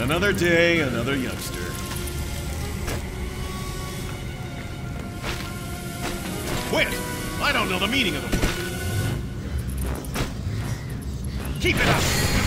Another day, another youngster. Quit! I don't know the meaning of the word. Keep it up!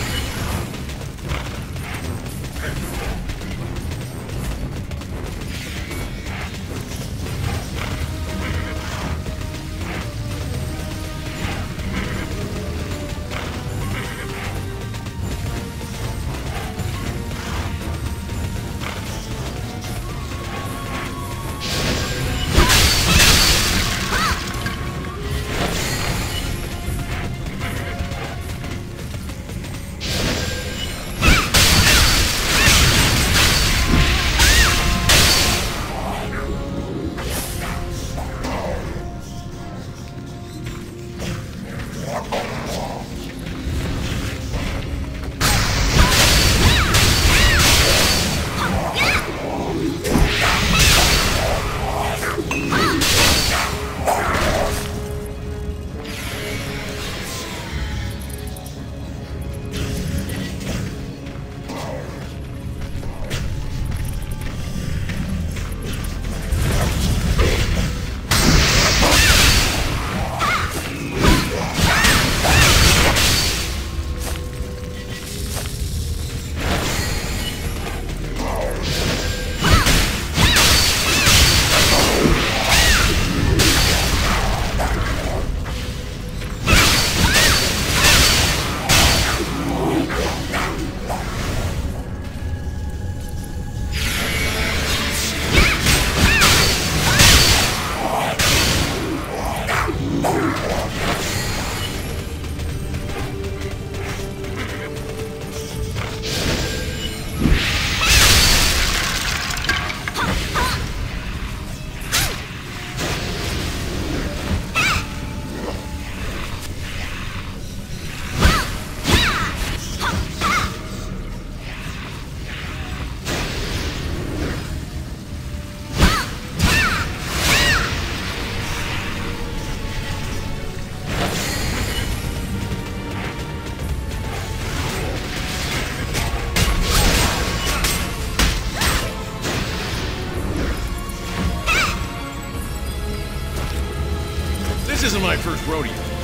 This isn't my first rodeo.